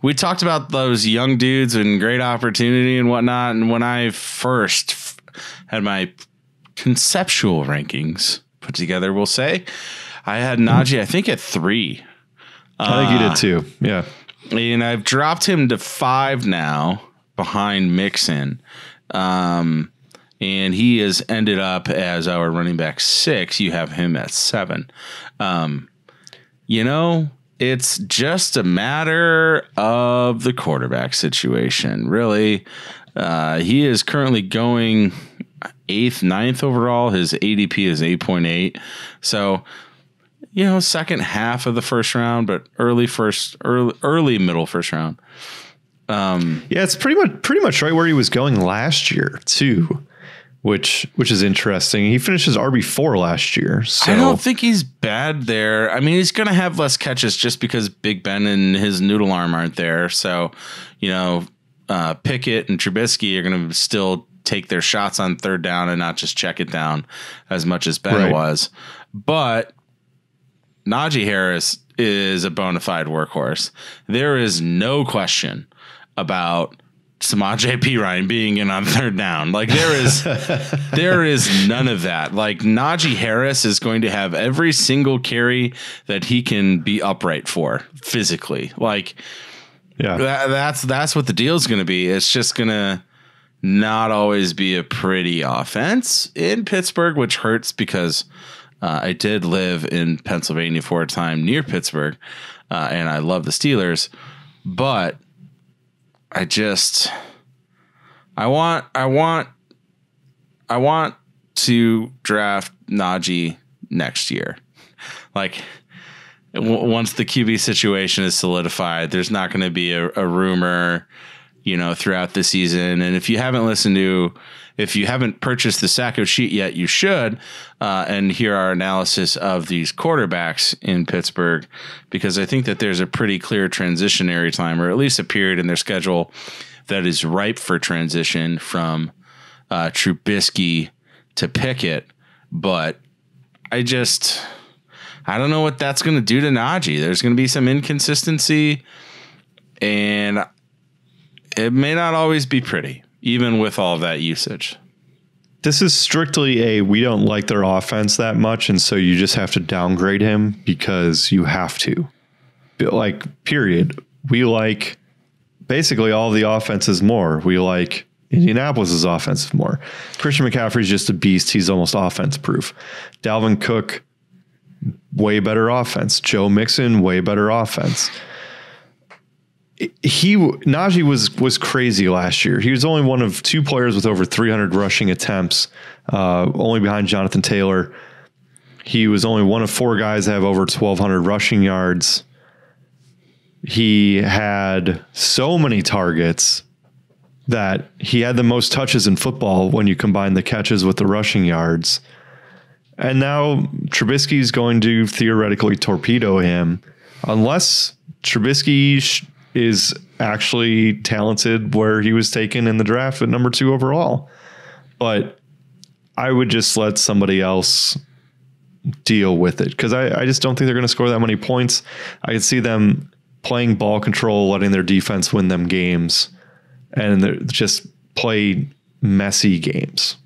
we talked about those young dudes and great opportunity and whatnot. And when I first f- had my conceptual rankings put together, we'll say I had Najee, I think at three. I think you did too. Yeah. and I've dropped him to five now behind Mixon. Um, and he has ended up as our running back six. You have him at seven. Um, you know, it's just a matter of the quarterback situation, really. Uh, he is currently going eighth, ninth overall. His ADP is 8.8. So, you know, second half of the first round, but early first, early, early middle first round. Yeah, it's pretty much pretty much right where he was going last year too, which which is interesting. He finished his RB four last year. So I don't think he's bad there. I mean, he's going to have less catches just because Big Ben and his noodle arm aren't there. So, you know, uh, Pickett and Trubisky are going to still take their shots on third down and not just check it down as much as Ben Right. was. But Najee Harris is a bona fide workhorse. There is no question about Samaj P. Ryan being in on third down. Like there is there is none of that. Like Najee Harris is going to have every single carry that he can be upright for physically. Like yeah. that, that's that's what the deal's going to be. It's just going to not always be a pretty offense in Pittsburgh, which hurts because uh, I did live in Pennsylvania for a time near Pittsburgh, uh, and I love the Steelers, but I just I want I want I want to draft Najee next year, like w- once the QB situation is solidified, there's not going to be a, a rumor, you know, throughout the season. And if you haven't listened to, if you haven't purchased the Sack O sheet yet, you should, uh, and hear our analysis of these quarterbacks in Pittsburgh, because I think that there's a pretty clear transitionary time, or at least a period in their schedule that is ripe for transition from uh, Trubisky to Pickett. But I just. I don't know what that's going to do to Najee. There's going to be some inconsistency, and it may not always be pretty, even with all that usage. This is strictly a we don't like their offense that much, and so you just have to downgrade him because you have to. Like, period. We like basically all the offenses more. We like Indianapolis's offense more. Christian McCaffrey's just a beast. He's almost offense proof. Dalvin Cook, way better offense. Joe Mixon, way better offense. He Najee was was crazy last year. He was only one of two players with over 300 rushing attempts, uh, only behind Jonathan Taylor. He was only one of four guys that have over 1,200 rushing yards. He had so many targets that he had the most touches in football when you combine the catches with the rushing yards. And now Trubisky's going to theoretically torpedo him unless Trubisky is actually talented where he was taken in the draft at number two overall. But I would just let somebody else deal with it because I, I just don't think they're going to score that many points. I could see them playing ball control, letting their defense win them games, and just play messy games,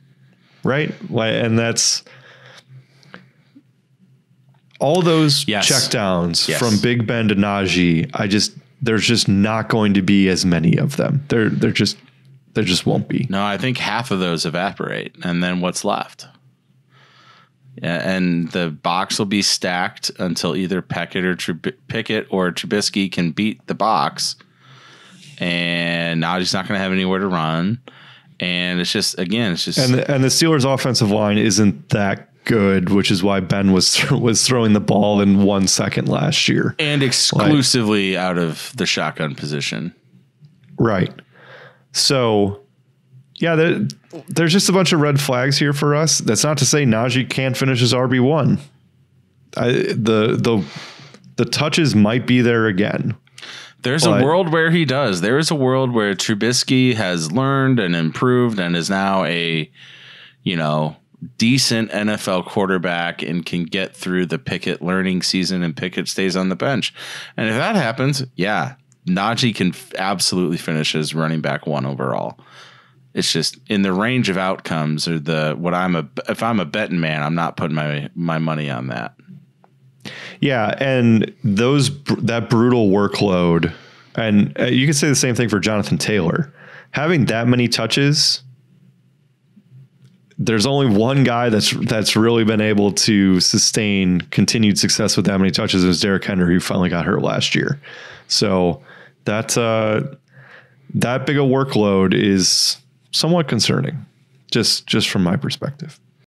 right? And that's all those Yes. checkdowns Yes. from Big Ben to Najee. I just there's just not going to be as many of them. There, there just there just won't be. No, I think half of those evaporate, and then what's left? And the box will be stacked until either Pickett or Trub- Pickett or Trubisky can beat the box, and Najee's not going to have anywhere to run, and it's just again, it's just And the, and the Steelers' offensive line isn't that good, which is why Ben was was throwing the ball in one second last year. and exclusively out of the shotgun position. Right. So, yeah, there, there's just a bunch of red flags here for us. That's not to say Najee can't finish his RB one. The the the touches might be there again. There's But- a world where he does. There is a world where Trubisky has learned and improved and is now a, you know, decent NFL quarterback and can get through the Pickett learning season and Pickett stays on the bench. And if that happens, yeah, Najee can f- absolutely finish as running back one overall. It's just in the range of outcomes or the what I'm a if I'm a betting man, I'm not putting my my money on that. Yeah, and those that brutal workload, and uh, you can say the same thing for Jonathan Taylor. Having that many touches, there's only one guy that's that's really been able to sustain continued success with that many touches is Derrick Henry, who finally got hurt last year. So that uh, that big a workload is somewhat concerning, just just from my perspective.